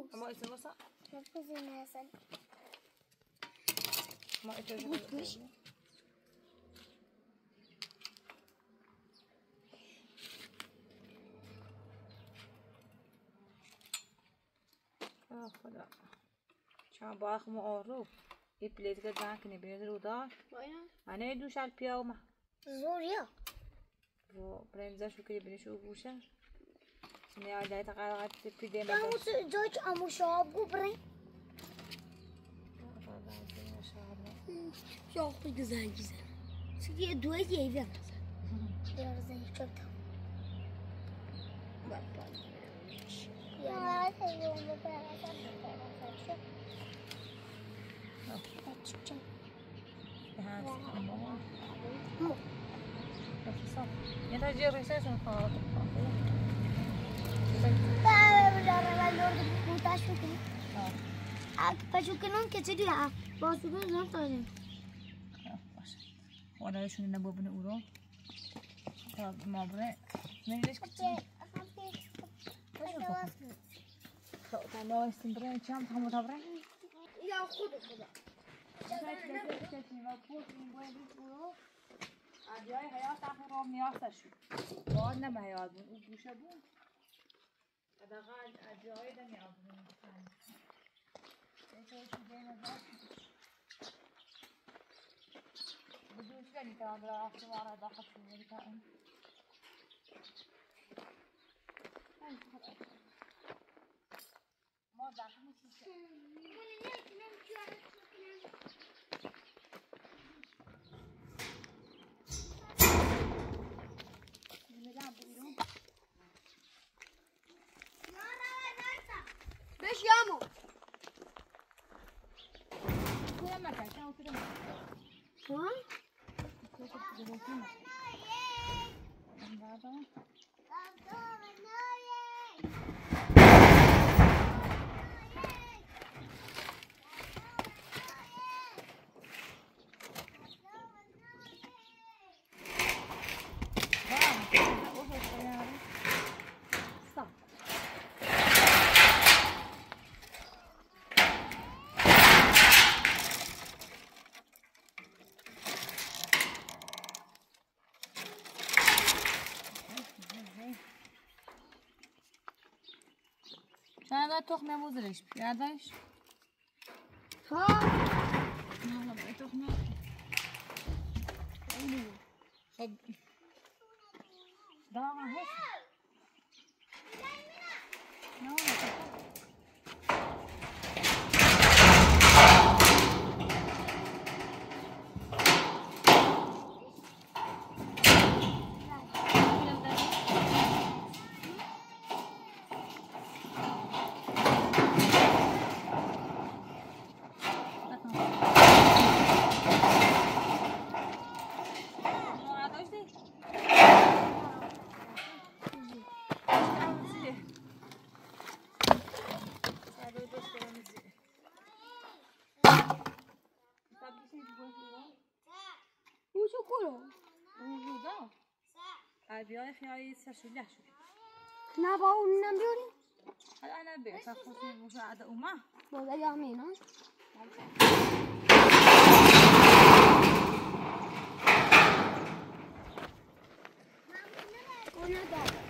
پوست اما ایتون باسا نفوز این اصلا اما ایتون آه خدا چند باخ مو آرو یه پلیت که زن کنی بینید رو دار من دوش ال پیا ما زوریا و بریم شو که بینید شو گوشه سنی آدای تقرقات پیده تو همون جاج امو شاب گو بریم یا خود زنگی زن سیگه دوه یه ایوه یار زنی چطور بابا یا سیون بپرسن بپرسن شو یه تا جیر ریسه سن خواهد پشو کنون که چی دیگه باسو بزن تازیم خدایشون نبو بینه او رو تا ما بره نمیدهش که تا ما استیم بره چم تا متا بره یا خود خدا ادیای حیات آخر رو شد باد نمه حیات بود او گوشه بود Überall, also heute mir auch gefallen. Jetzt habe ich gerne was. بجوز لاني ترى بلا راح صور هذا خط في الكائن. ما بعرف مش. داخل میشیم بش یامو کنم مکن شما کنم ها چند تخمه بزرش بیادش ها نه تخمه خب داغا هست نه عربية يا أخي عايز شو له شو أنا بقول من بيوري أنا بيت أخوتي مساعدة أمه بقول أيام مين ها Una dada.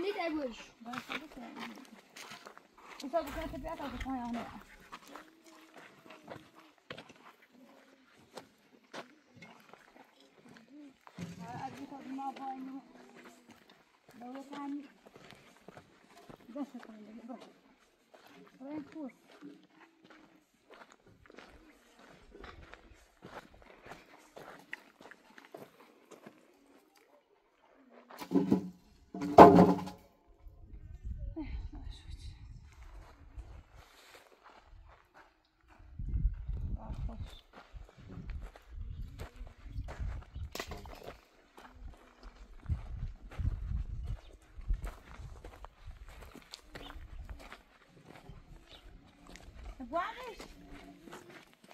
niet, Edwin. Ik zal het even verder, dat kan je aan aguardes.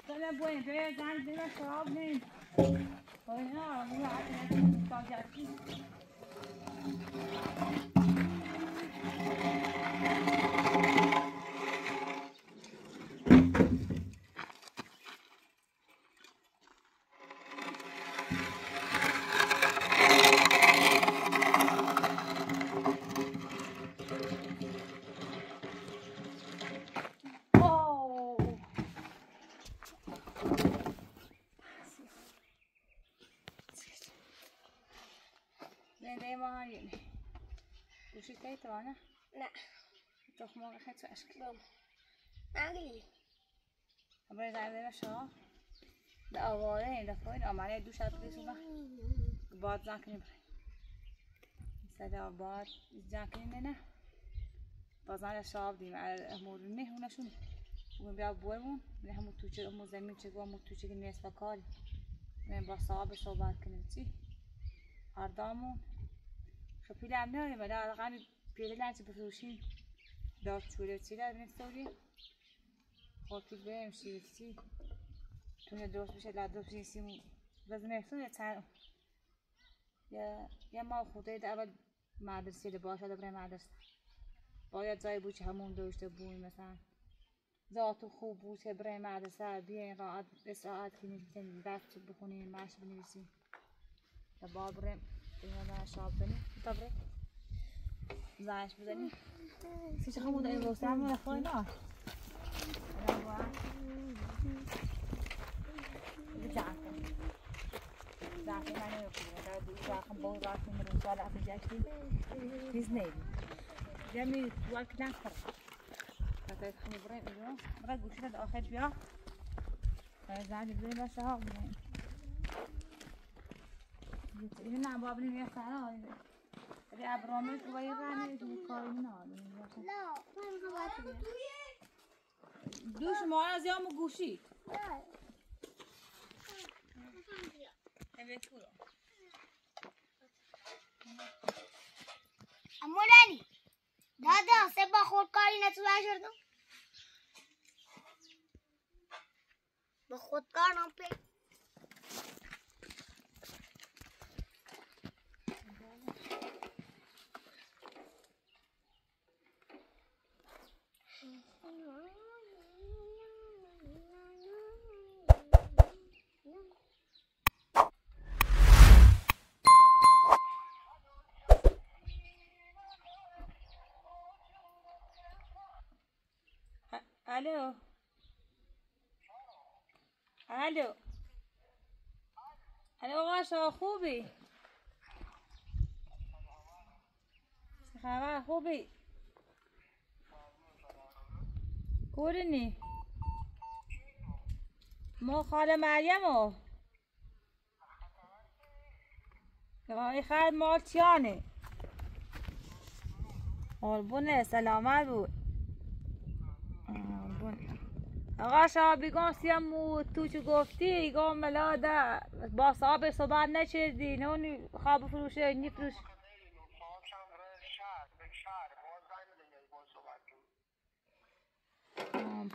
Toma buen ver, dan de la مشيت تاي تبعنا؟ لا. تروح مو رحت في أشكال بابا عالي أبرا إذا عمي مشا ده أبوالي هيدا فوين أم عليها دوش على طريق صباح قبار زاكني بري سادة أبار زاكني لنا بازان الشعب دي. مع الأمور. المه هنا شون ومن بيعب بوامون من أهمو توجر أمو زمين شكوا أمو توجر الناس فكالي من بصعب الشعب كنبتي أردامون ناریم ولی حداقل پیله لنچ بفروشیم. دار چوره چی در نستوری خب پیل بریم شیرسی تونه درست بشه لدرست لازم احسون یا چند یا یا ما در اول مدرسه ده باشه ده برای مدرسه. باید جایی بود که همون داشته بود مثلا. ذات خوب بود که برای مدرسه بیاین راحت به ساعت که می‌تونیم دست بخونیم مشق بنویسیم یا با بریم اینا شاب زنیم تا بریم زنش بزنیم سیچه همون داریم روسته همون رفای نه زعفه زعفه من نمی‌کنم در دوی زعفه با رفت میمرم سال افت جشتی هیز نیدیم جميل والك ناكر فتايت خمي برين اليوم برا قوشي لد آخر بيا زعلي برين بس ها هنا بابني ميا سانا ابي ابرامل شوي راني شو كاينا لا من خبرت دوش ما از یام گوشی. اما رانی دادا سه با خودکاری نتوان شدم با خودکار نام پی الو الو الو آقا خوبی؟ خبر خوبی؟ کورنی؟ ما خاله مریم و آقای خرد مال چیانه قربونه سلامت بود. آقا شما بیگم سیمو تو چو گفتی؟ ایگم ملاده با صاحب صحبت نچردی نونی خواب فروشه نی فروش.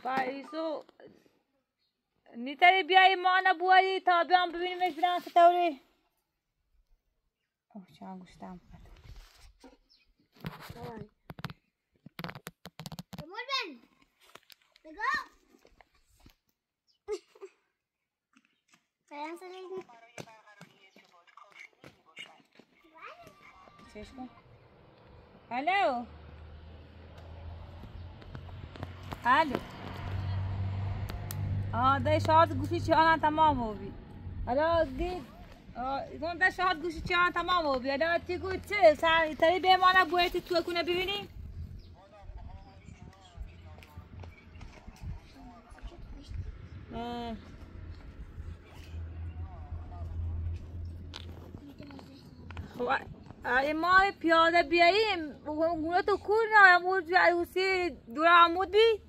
پایسو نیتری بیایی ما نبواری تا بیام ببینیمش برن ستوری. اوه چند گوشتم Amor, ven. Venga. Vayan الو الو آه ده شارت گوشی آنها تمام هوبی حالا دید اون ده شارت گوشی آنها تمام هوبی حالا تی گوی چه؟ سر تایی به مانا بویتی تو کنه ببینی؟ اه. خب ما پیاده بیاییم. گونه تو کور نه عمود عروسی دور عمود بی.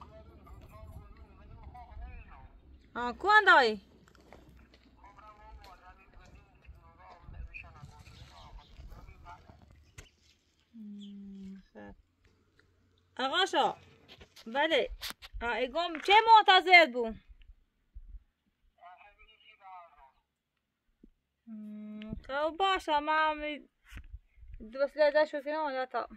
آه کون دایی آقا شا بله. آه ایگم چه منتظر بود؟ خب باشه می- بس لازم شو فينا ولا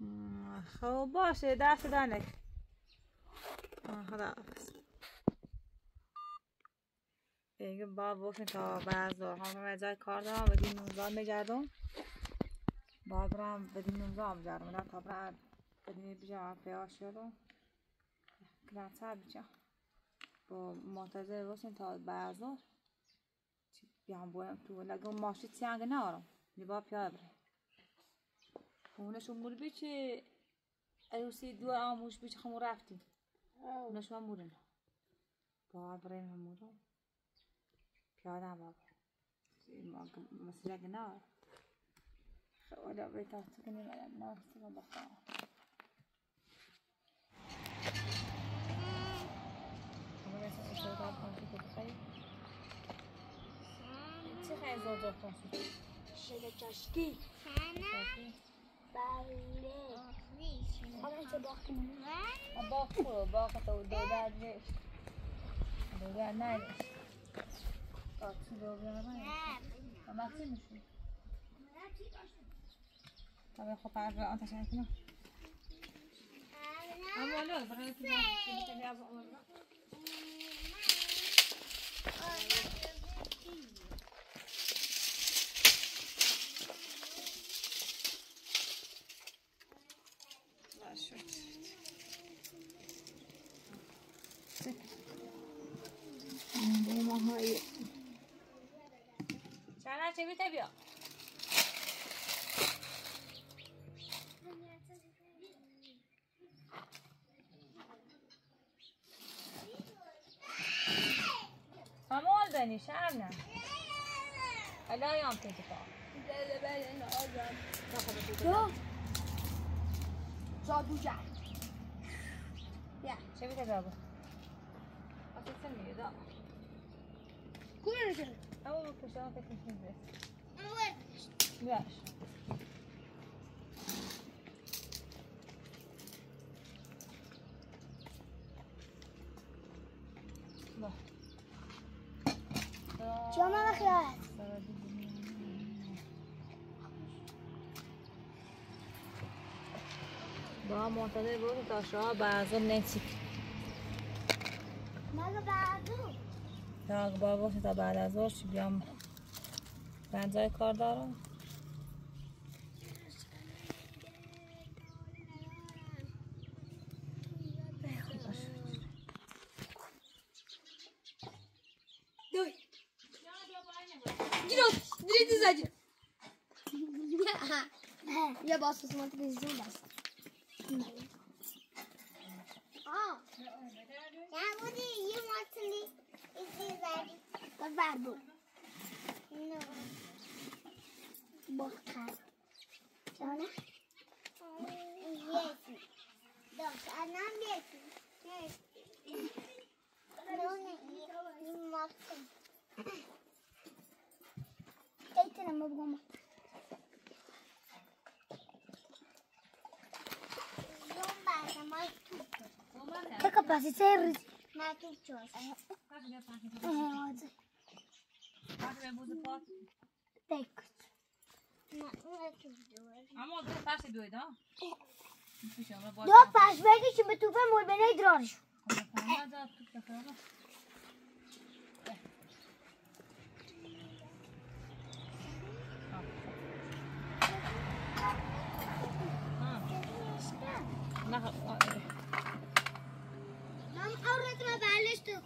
مم، خب باشه دست آه، خداحافظ دیگه با باشین تا بعد ظهر هم جای کار دارم بدین 19 میگردم باید برم بدین 19 هم جرم تا برم بدین بیجا پیاش شدم کلانسر بیجا با منتظر باشین تا چی بیام بایم تو لگه ماشی تیانگ نارم. با پیاده برم اونش امور بیچه ایوسی دو آموش بیچه خمو رفتیم. اونش امورن باید بریم امورم پیاده هم بابا مثل لگه نار ولا بيت تغني على النار تبغى بخار چه خیلی زوجات کنسید شده چشکی بله حالا چه باختیم باق خورو باق تو دو در ریش دو در نیش دو در نیش اما چی میشون طبعا خب بعد به آن تشکر کنم اما نه برای که بنی شرم نه. الا یام تجفا دو. جادوگر. چه بیته بابا اصلا سمیه دا کونه نشد اما بکشم فکر باش با Llama a la با منتظر بود تا شما بعضا نسی Mala اگه بعدو تا اگه بار باشه تا بعد از ظهر چی بیام؟ رنجای کار دارم. Giro, direito Zed. Bocado. Não. Bocado. Olha. Esse. Bocado não esse. Esse. Não, não. Não mostra. Eita, não, meu Não é capacità? Ma Não é Eh, oggi. ما تو چوست Ecco. نه اون تو دوست اما دو پس دوید ها میشه اما باید دو پس بگی به توپ مولبنه درارش من عورت رو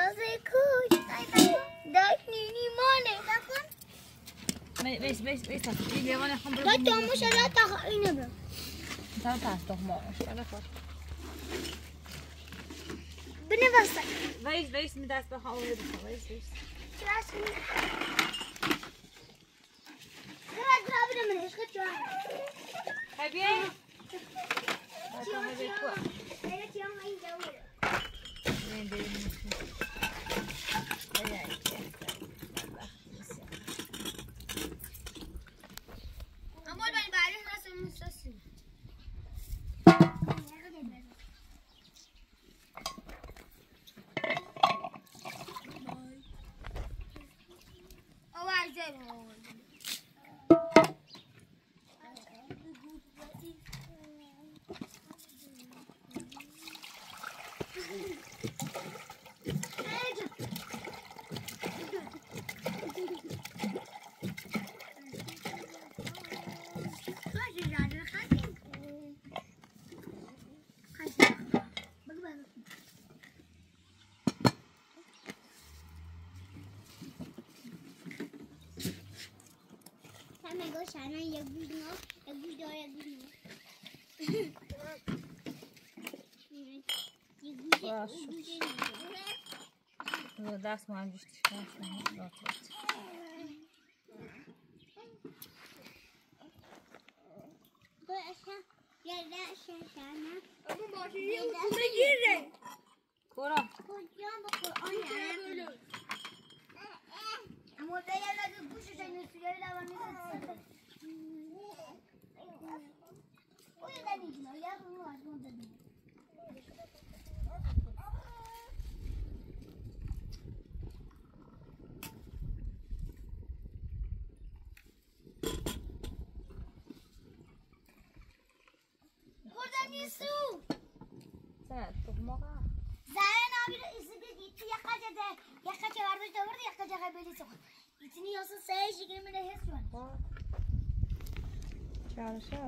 Tazı kuş Dört nini mane بیس بیس بیس این لیوان خان برو Dört olmuş ara tak اینه برو تا پس تخمه اشکال خود Bine basta ویس ویس می دست بخواه اون رو بخواه ویس ویس Biraz Biraz daha bir de meşgul şu an خبیه Evet ya And then. همه گوش الان یک گوش نو یک گوش دار یک گوش نو یک گوش باش. یک گوش نو. دست ما هم جشتی دست ما هم باشه یه دست شنه Ama bahçeye ucuna girin. کورا کجا با قرآن عرب Ama orada yerlerde kuş uçan suyları da var. O yüzden değil. O yarın var. Onu da değil. Burada bir su. سنت تخمه Zaren abi de istedi gitti yakaca da yakaca varmış da vardı yakaca kaybedilse. İçini yasa sayı şeklimi de hep var. چهارشه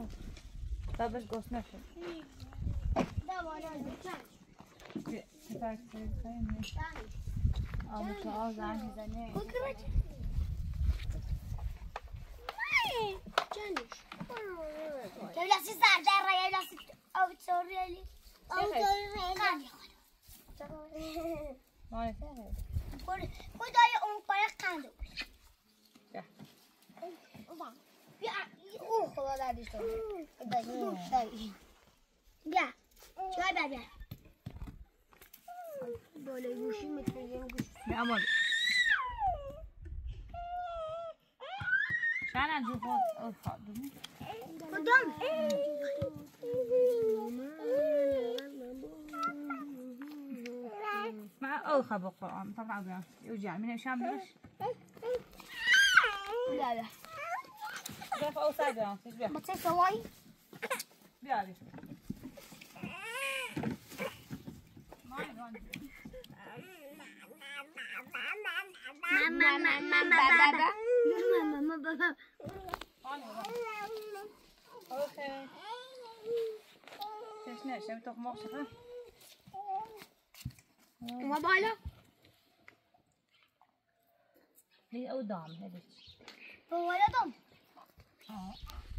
دابش گوست نشد Da var öyle. سپر خیلی آب تو آب زن می‌زنه Bakın Devletsiz derler evlatsız avutoriyeli. Kan مال Kudaya on para kandı. Ya. Uh, işte. Dayı, dayı. بیا چای بیا بیا بالای گوشی می‌تونیم گوش بیا بالا شاید جو خود کدام ما او خب القرآن طبعا بيان يوجع من شام بيش بیا بیا شايفه أو ساعه ما تسوي بيعرف ماما ماما هي أو دام هذيك هو ولا دام Oh.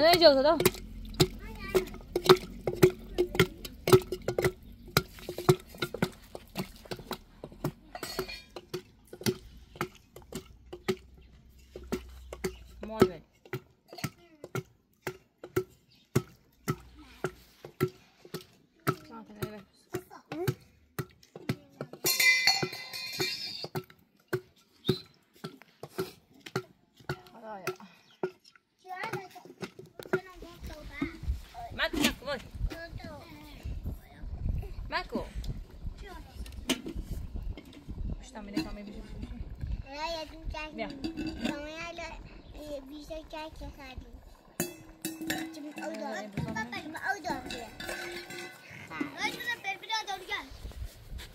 نه اجازه ده مال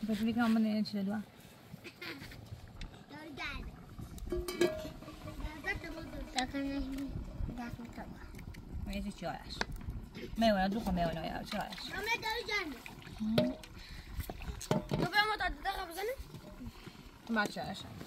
بس لي كمان من ايش الوا ما يجي شايش ما يونا دوخ ما يونا يا شايش ما شايش مثلا كده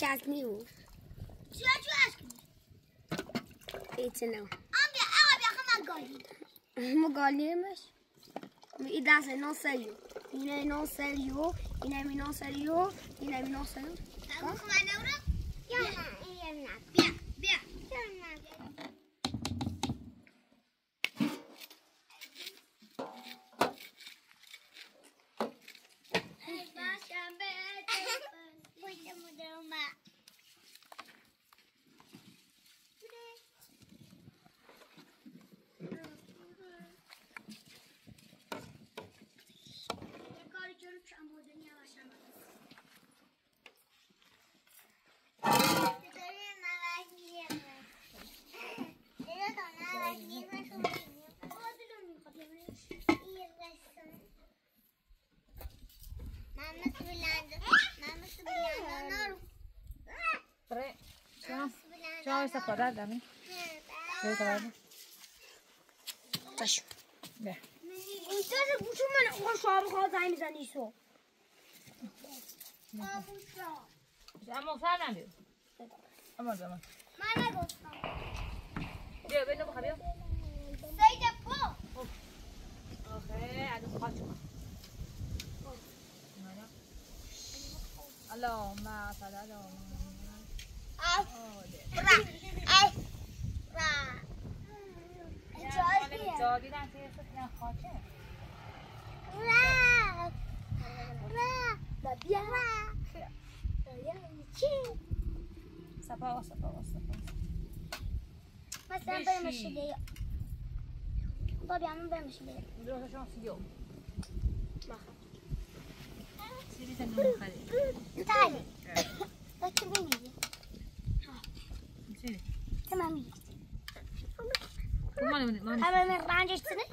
ما زي ما دست همه چسبی بود ایچه نو ما گالیمش این دست نو سریو اینه نو سریو اینه می نو سریو اینه می نو سریو مثل Qua, dai, dammi. Dove trovi? باش. Beh. اینجا گوشو من اون شاب خواهد زنگ می‌زنی سو Siamo sana, Vamos, vamos. من نگفتم. بیا بینو بخواه بیا. سید پا. آخه از خواهد شما اللهم صل على محمد سپا سپا سپا مثلا. بریم شیله بابی همون بریم شیله درست شما سیدیو سیدی تنو خالی تایی بچه بینیدی تمام میگی مال من مال همه من رنجش تنه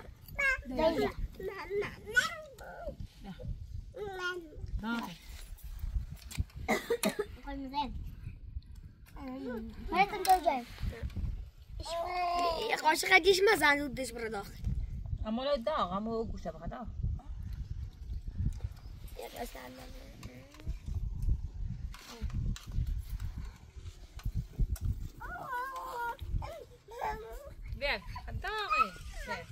دیگه نه مرتم دو جایم قاشق دیش مزن دودش بره داخل اما لو داغ اما گوشه بخدا بیا داغی Ver. Давай. Ver.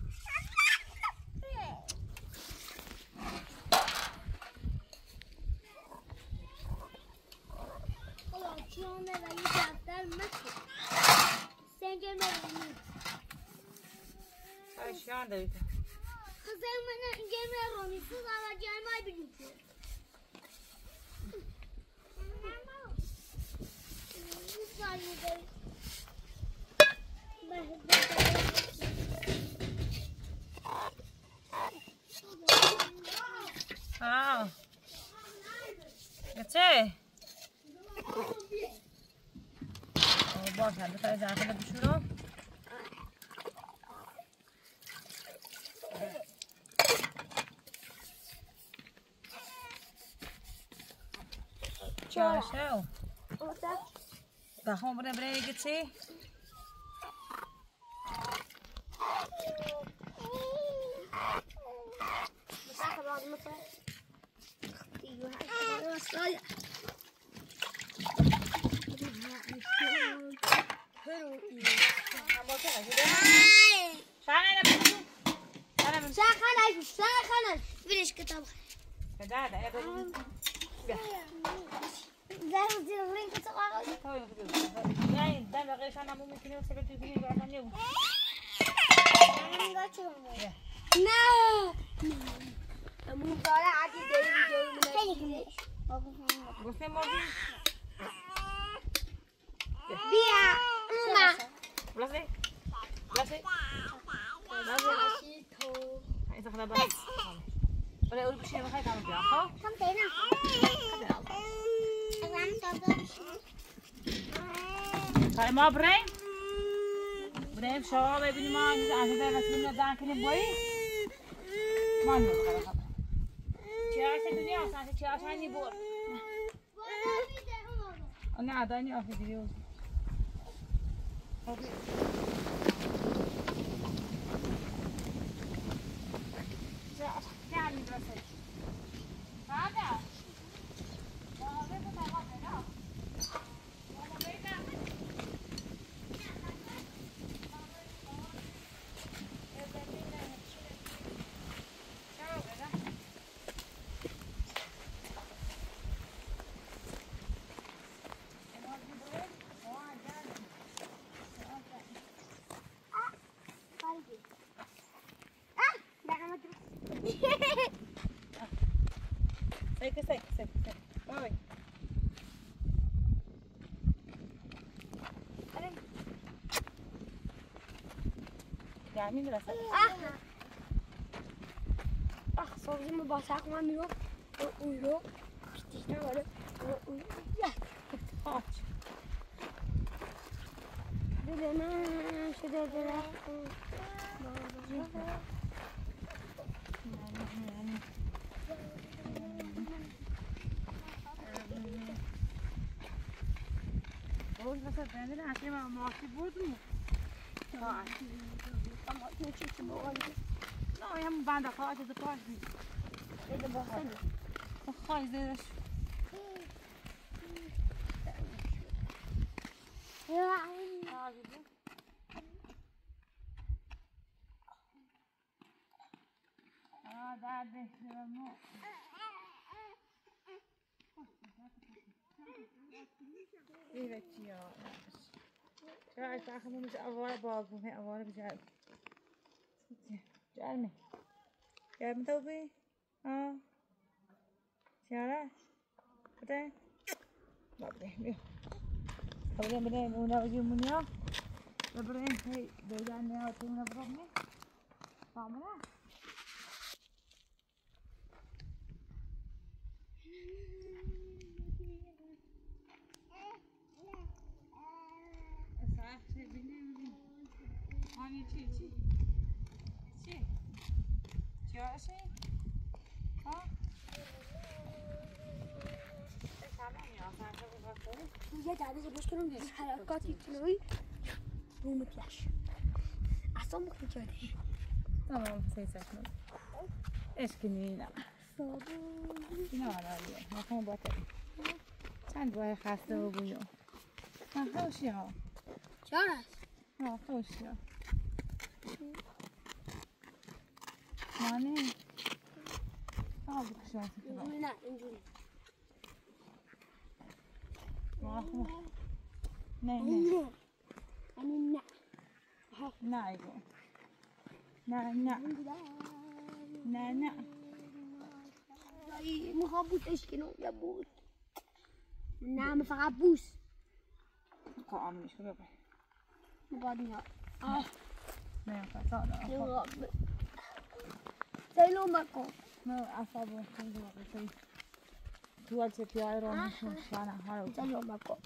Sen gelme benim. Sen şu anda bir Kızım bana gelme ronisuz ama gelme bilinci. Kızım bana gelme ronisuz ama gelme bilinci. Gelmeyi biliyor. Bir saniye de. آه چه؟ باشه بخواه زعفر بشورو چاشو دخون بره بره گیتی شانه نبشو شانه بشو Şakanay, şakanay. Bir iş kitap. كده ده يا بني Zerre zirrin kitap. يعني ده بغير انا مو ممكن يوصل تجيني بعد اليوم Não! Vamos embora, a de Deus, Você morre. Bia, uma. Você? Você? Olha, o bichinho vai cair no pé, Não tem, não. Agora não tá o bichinho. Vai, mó, Brem? برين برين شو ببینی ما از ده واسه من دان کنیم بایی ما نمی‌خوام خبر چه هست دنیا اصلا چه هست هنی بور نه دانی آفی يعني دراسة أخ صوزي مباساق ما ميرو ويرو بشتيشنا ولا وياه كتاش بدنا شده دراسة اول مثلا بندن عشان ما ما تبودم da. Passa bene, anche ma morti burdo. Ama ne çektim o halde. No, ja mu banda chodzi do koźmi. Dedim baksana. No chodź, zjesz. A, derdi, mu. Evet Chào này. Chào em thôi đi. Ờ. Chào đó. Ở đây. Đọc đây đi. Ở đây bên đây muốn đâu gì muốn nhau. Ở đây hey, bây giờ nào chúng ta không nhé. Phòng đó. De bakalım. یه دردش باش کنم حرکاتی کنوی رو متلش اصلا مخی کرده Tamam, sei saçma. Eskinina. Ne var abi? Bakın bu atayım. Sen bu ay hasta oluyor. Ha, hoş ya. چرا Ha, hoş ماني. تعالوا شوفي كذا ما اخو نعم نعم نعم نعم نعم نعم نعم نعم مخابوت إيش كانوا يا بوت. نعم فعبوس قام مش كذا بعدين آه ما ينفع تعال بوس Kalmış baba. می‌خواد اینا Ne yapar? سیلو مکن نه اصابو خیلی وقتی تو از پیای رو میشون شانه ها رو سیلو مکن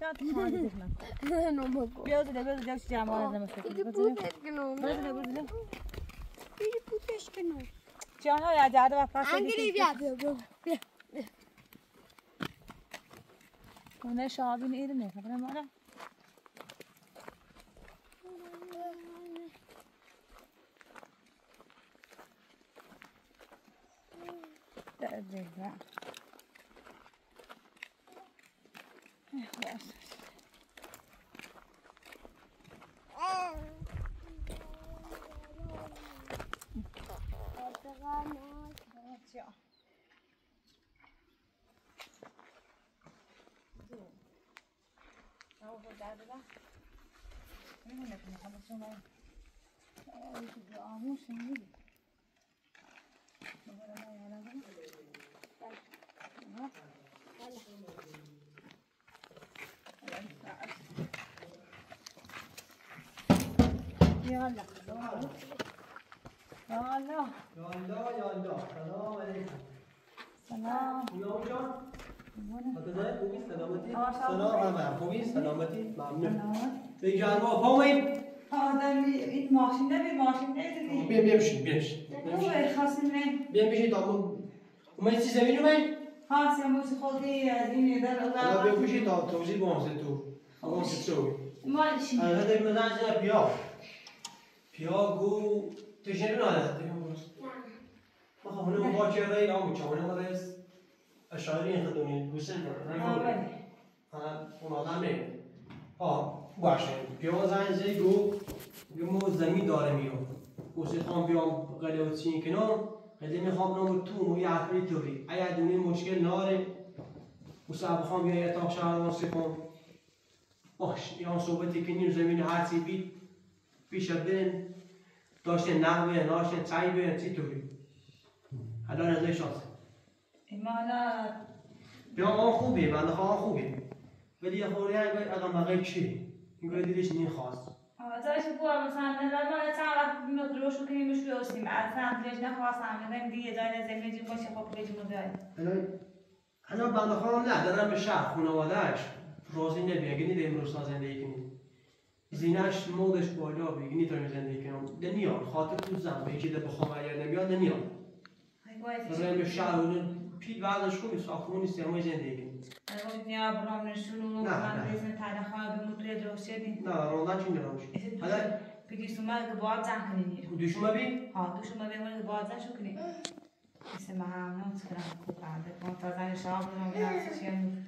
شاید خواهی دیگه نو مکن بیاد ده بیاد ده جمع از نمیشه ایدی بیاد بوسش کنم ده بیاد ده ایدی بوسش کنم جانا یا جاده و پاس انگلی بیا بیا بیا اونه شابین ایده نه خبر مالا ده تقديرها خلاص Yeah. هو ده ده مين اللي كنا خلصنا؟ إيه ده قاموس النيل gången. Ja. يلا يلا یالله یالله سلام علیکم سلام نیام جان خدای خوبی سلامتی آه، سلام. سلام همه خوبی سلامتی ممنون سلام به گرما پامایید آدمی این ماشین نه بی ماشین نه بیم بیمشین بیمشین خوبه خواستیم نه بیم بشید دامون اومدی سی زمین اومد خواستیم موسی خودی از این در الله بپوشید تا توضیح بامسه تو بامسه تو مالشی من نازل بياو بياو جو تجنن على ما هو هنا مباشر رأي أو مشاورة مدرس أشعرين خدوني بوسن آه بله أنا ونادم نه آه باشه زين زي جو جو زمین داره میو وسی خام بیام قلوتین کنم قلی می‌خوام نام تو مو یعفری توری ایا دونه مشکل ناره وسی بخوام بیا یه تاق شهر کن باش یا صحبتی کنیم زمین هر چی بید پیش برن داشتن نقبه داشتن چای برن چی توری حالا رضای شانس. اما حالا بیا آن خوبه بنده خواه خوبه. ولی یه خوری های باید اقام بقیه چیه؟ این دیدش نیم خواست ازش بو مثلا نظر ما چند وقت میاد کنیم بیاستیم اصلا دیگه نخواستم نگم دیگه جای جیم باشه خب بجیم جای الان بنده خواهم نه دارم به شهر خانوادهش راضی نبی اگه نیده امروز زندگی کنی زینش مودش بالا بگی نیتونی زندگی کنم نمیاد خاطر تو زن به یکی ده بخوام اگر نمیاد نمیاد دارم به شهر اون پیل بعدش خوبی نیست همه زندگی کنی اگه باید نیا برام نشونو نه، من نه. بیسن تاده خواه بمو توی درسته دی نه روندا چی نراش حالا پیدیش تو من گباد زن کنی دوشو ما بی ها دوشو ما بیمون گباد زن شو کنی. اسم مهمون سکرم خوب کرده کن تا زن شاب برام بیارسی چیم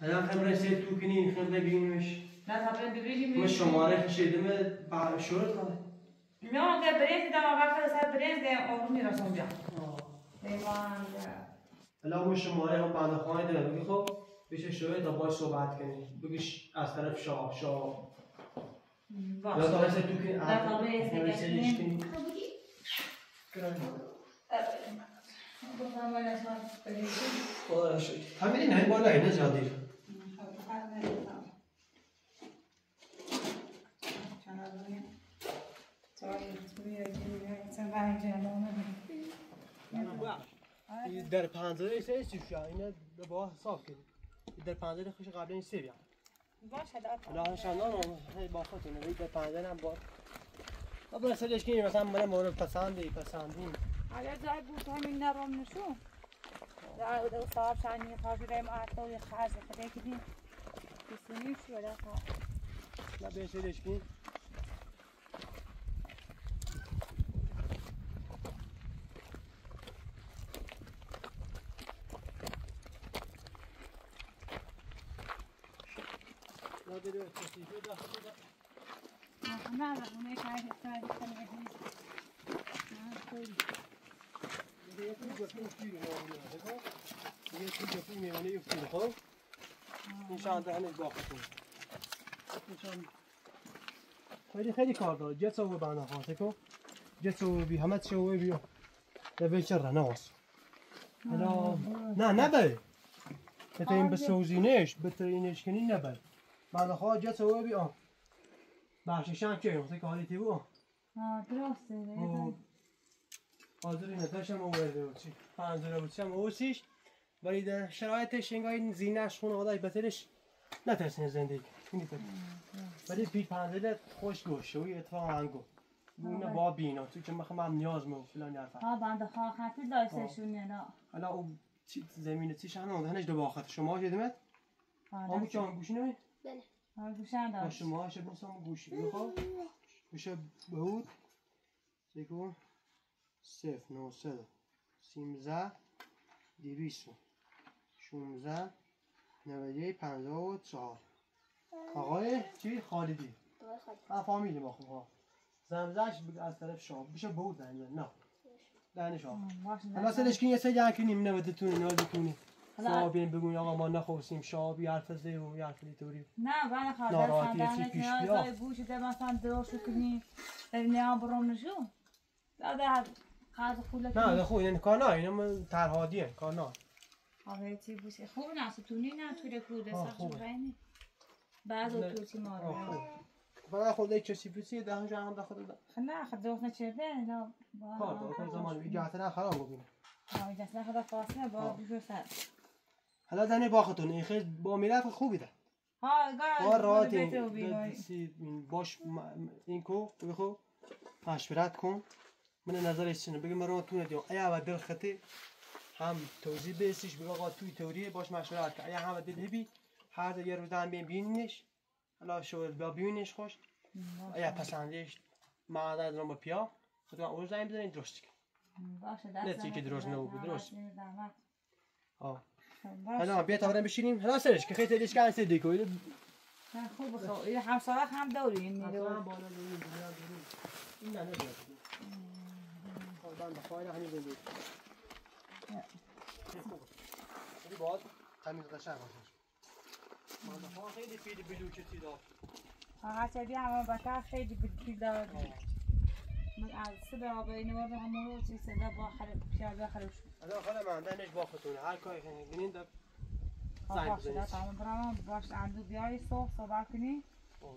حالا خبر سه تو کنی خبر ببینیمش. نه تا ببینیم. ما شماره کشیدم با شورت کنه. نه که برنج دام آقا سر برنج ده اون میرسون بیا دیوان حالا ما شماره هم بنده خواهی دارم بگی خب بشه شوی تا باش صحبت کنی. بگیش از طرف شاه شاه خدا را همین نه بالا اینه زیادی در پنجره سه چی شو اینه به با صاف کنی در پنجره خوش قبل این سه شاندان هم با خودتونه ولی در پنجره هم با ما برای سرش کنیم مثلا من مورد پسندی پسندیم حالا جای بود همین نرم نشون. در دو صاحب شانی خواهی ریم آتا و خرج خدا کدیم بسونی شده خواه نه به سرش کنیم خیلی خیلی کار داره جت سو بنا خواهد کو جت سو بی همه سو بی لبی چر نواس نه نه نبی بتاین بسوزینش بتاینش کنی نبی جت سوی بی آن بخششان که اون که حالی تی بو آه. درسته او حاضر اینه داشتم آورده بود چی؟ پنجره بود چم اوسیش ولی در شرایطش انگار این زینش خونه آدای بترش نترسین زندگی. اینی تو ولی پی پنجره خوش گوشه و اتفاق انگو بونه با بینا. تو که مخم هم نیاز مو فلان حرفا ها بنده خواه خطی داشتشونه نه. حالا او زمین چی شهر نمونده هنش دو باخت شما شدیمت؟ همون که هم گوشی نمید ها گوشن با داشت شما شد مثل همون گوشی. بخواب گوشه بود سیکو صفر نوصد سیمزه دیویسو شونزه نوده پنجاه و چهار. آقای چی؟ خالدی. ها فامیلی ما خوب ها. زمزش از طرف شام. بشه بود نه. دهن شام باشه حالا سرش کنی یه سه کنیم. نوده تونی نوده کنی حالا- صاحبین بگوین آقا ما نخواستیم شاب یه حرف زیر و حرف لیتوری نه بله خواهد خواهد پیش نیاز بیا؟ داری گوش ده مثلا درست کنی نیا برام خواهد خوله نه ده خوب این کار نه اینا من ترهادی هن کار نه آره چی بوشه خوب نه ستونی نه توی کوده آه، سخت. شو بعض نه. تو چی ما رو خوب. برای خود یک کسی بیسی ده جهان ده خود ده نه خد دوست نچرده نه کار داره که زمان بی جهت نه خراب ببینه آه جسد خدا فاصله با آه. بیشتر سر حالا دنی باختون این خیلی با میلت خوبی ده. ها راحت باش این کو بخو مشورت کن. من نظرش چنه بگم مرا تو ندیو. ایا و دل خطی. هم توضیح بیسیش بگو آقا توی توریه باش مشورت کن ایا هم دل هبی هر یه روز هم بین بینش حالا شو با بینش خوش. ایا پسندش ما درم با پیا. خودم اون زنگ بزنین درست کن باشه نه دست چی که درست نبود، درست. آه. حالا بیا تا بشینیم. حالا سرش که خیلی کن سر دیگه. خوب خوب این همسایه هم دوری این میره بالا دوریم این نه همین خیلی تمیز قشنگ باشه. خیلی پیل همه بکر خیلی بدی داد من از سبه آبه اینو رو همون رو چی سده با خرب پیاده بخرب شد حالا خاله من دنش با خودتونه. هر کاری کنید بینین در زنگ بزنید. تمام برام. باش اندو بیای صبح صحبت کنی.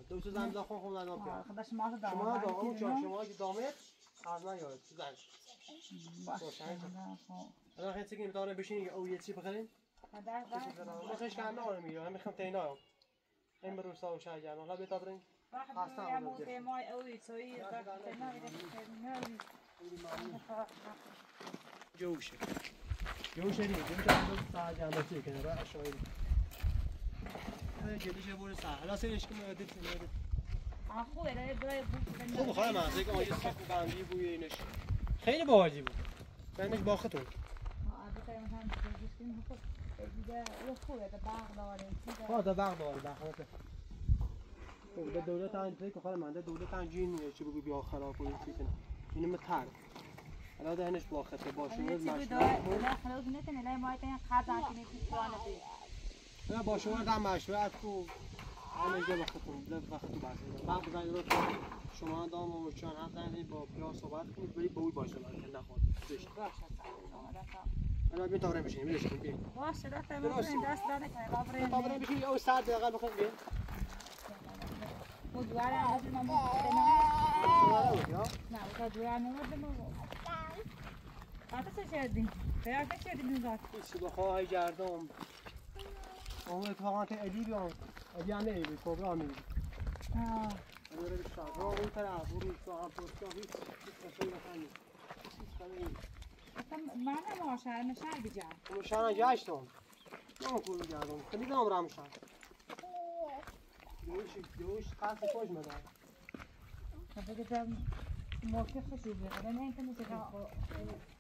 دو تا زن خون خون ندام پیاد خدا شما رو دارم شما دا اون چون شما که دامت از من یاد تو زن باشه باشه. خب. حالا خیلی چیزی می‌تونه بشین او یه چی بخرین؟ کم نکنم میگم من می‌خوام تینا این برو ساو شای جان حالا برین خسته هم هم بوده. مای اوی توی. وقتی یه شدی یه جنبه ساعت جنبه چی کنه را شاید جدیش بوده ساعت حالا سرش که میاده میاده آه خوبه داره برای بود خوب خواهی من دیگه آیه سخت بندی بوی اینش. خیلی باحالی بود. بندش باختون دیگه خوبه ده باغ داره خب ده دولت ان دیگه خواهی من ده دولت ان جین میشه چی بگو بیا خراب کنی چی کنه اینو متر حالا ده هنش باخته باشه نه خلاص نکنه نه ما ایتن خزان کنی تو جوان بی نه با شما در مشروعت کو همه جا وقتتون ده وقتتون بسید بعد بزنید رو شما دام و چان هم زنید با پیار صحبت کنید برید به اوی باشه من نخواد زشت باشه شما دست حالا بیا تاوره بشین بیلش کن بیا باشه دست من دست داده کنه تاوره بابره بشین او ساعت دقیقه بخیر بیا بود دواره ما بود تاوره بود نه بود دواره نمود کردی؟ خیال چه کردی میزاد؟ هیچی بخواه گردم اون اتفاقا تا علی بیام علی هم نمیبید کبرا میبید آه را اون طرف برو تو هم پرسکا هیچ کسی نخنی من هم آشار نشار بجام اون شانا گشتم نه کلو گردم خیلی دام رام شد دوش دوش قصد خوش مدار بگه دم موقع خوشی بیاره نه که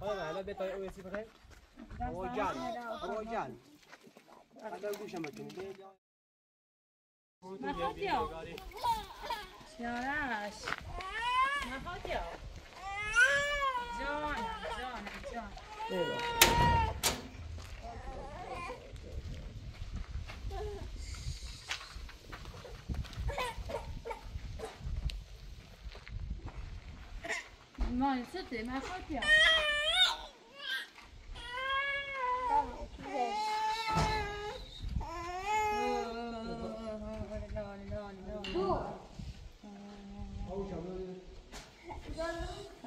حالا به تای اویسی بخیر هوا گل هوا گل حالا گوشم بکنی نخواد یارش نخواد یا جانم جانم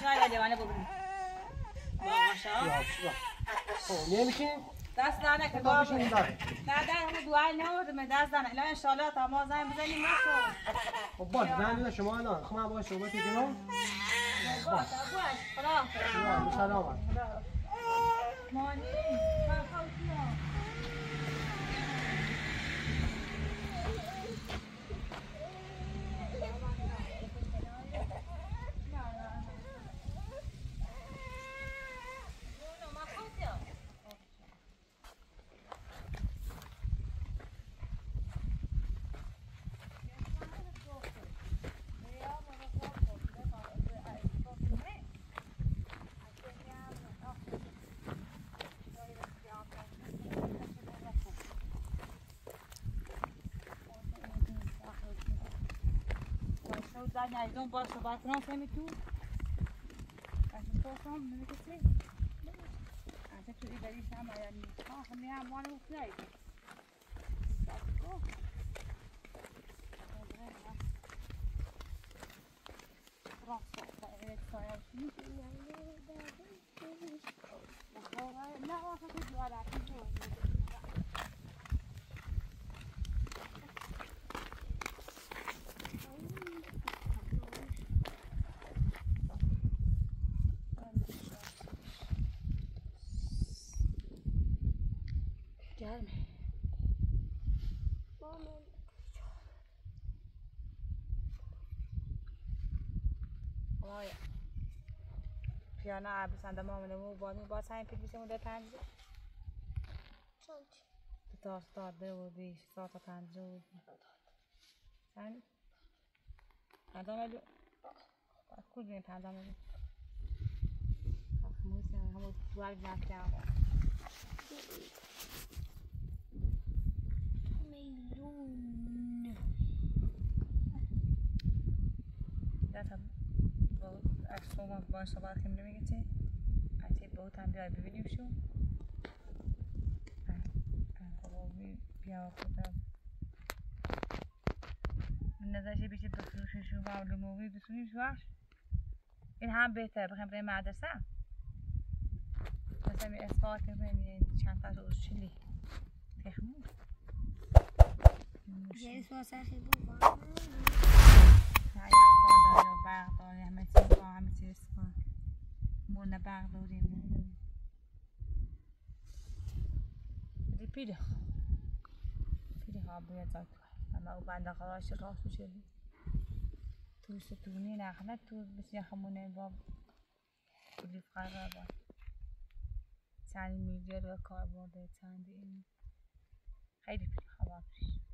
شاید دیوانه بگم باشه خب نمیشین دست دانه که تا بابا. بشین داره نه در همون دوای نوردم دست دانه الان انشالله تا ما زنگ بزنیم نشو خب باش زن بده شما الان. خب من باش صحبت کنم. باشه باش خدا. سلام. Ja, dan pas de waterrand hem toe. Als je pot dan, dan ik het Als ik zo iedereen is, maar ja, niet. Ah, ga maar maar hoe klein. Dat Nou, als ik het Piyano abi sen de mamını bu bani bas sen pek bir şey de tanrı. تا داده و بیش تا تا پنجه و چند پنجاه میلیون کدوم پنجاه میلیون موسی همون دوار نکردم میلیون. دست با از شما با صحبت کنیم نمیگه چی اتی با هم بیای ببینیم شو. خب بیا خودم نظرش بیشه بفروشش و معلوم موقعی بسونیم شوش این هم بهتر بخیم برای مدرسه. مثلا می اثبات کنیم چند تا روز چلی تخمون. یه سواسه خیلی بکن یخبار داره و برق داره همه چیز با همه چیز مونه برق داریم دی پیره پیره ها باید زاد اما او بنده خواهش راست میشه تو ستونی نخنه تو بسی همونه با کلی قرار با چند میلیارد کار برده چند این خیلی پیش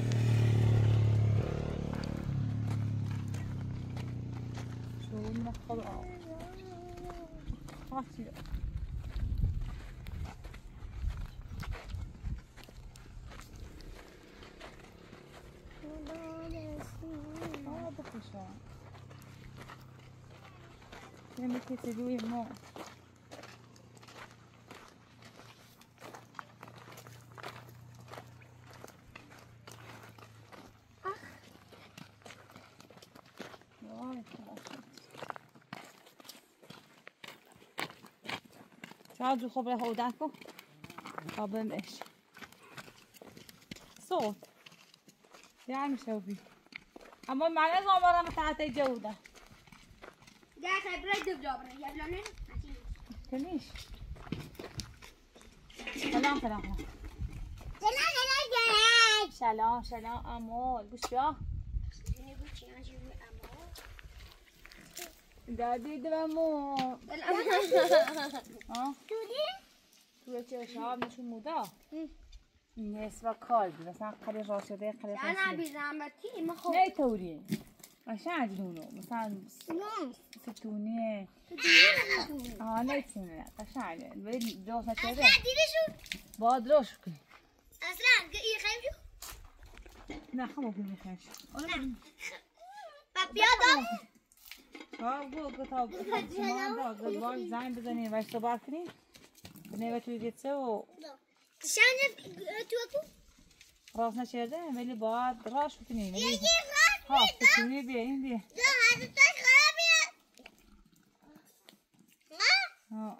ناداره لا بگی داده دوا بابا نمیگه کمک کنم شو مخلوق خاصی آه بخشا نمیشه تجوی ما وای ره عودت کن تا بمش صوت يعني شوفي اما معناه زمرة تحت جودة ده خبرة دبجابرة يبلونين تنيش سلام سلام سلام سلام امول بوش بیا دادی دمو ها تو چه شاب نشون مودا نصف کار بود مثلا قلی راه شده قلی انا راه بزعمتي ما خو نه طوریه قشنگ عجلونو مثلا ستونیه آه نمی‌تونه قشنگه. ولی نشده دیده شو باید روش کنی. اصلا این خیلی نه خمو کنی خیش و بیادم ها بو کتاب شما دا گلوار زنگ بزنی و صحبت کنی بنه و توی دیتسه و شنه تو اکو راست نشده ولی باید راش کنی ولی یه ها ستونی بیا این بیا دو هزار تا خرابیه ها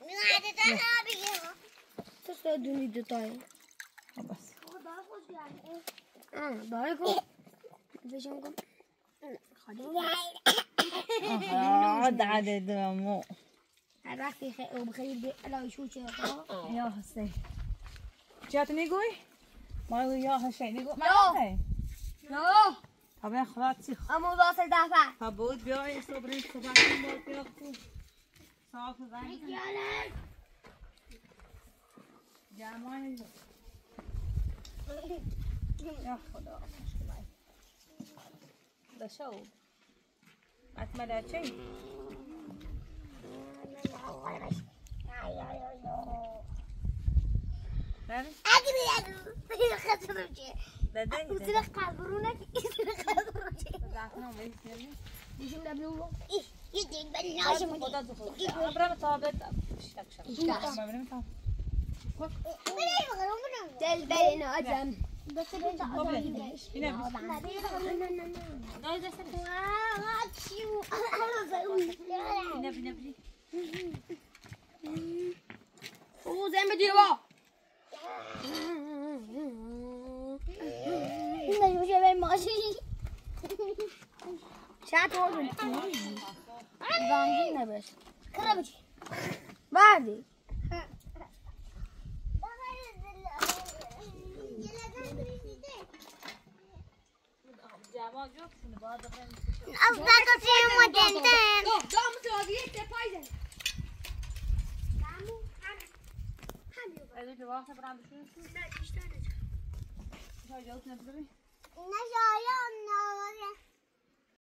دو هزار تا خرابیه تو دونی دوتایی ها بس آه داری کن بشم کن آه دعده دمو هر وقتی بخیلی الهی شو چه یا حسی جات نیگوی ما یا حسی نیگو ما نه. نو. طبعا خلاص اما واسه دفعه. تا بود بیای صبری صبح بود بیا خوب صاف زنگ جمعه یا خدا. شو اتمنى شيء بله اگه خسرم چه بده اصلا قبرونه که اصلا قبرونه زعفران بریز کنی دیشم دبلو یه دیگ بلی ناشم خدا تو خود برم ثابت اشتاق شد ببینم تا دل بین آدم اینا نایز است اینا بینا بری او زن به دیوا چند طور رنگی نبش بردی جمع جفتشون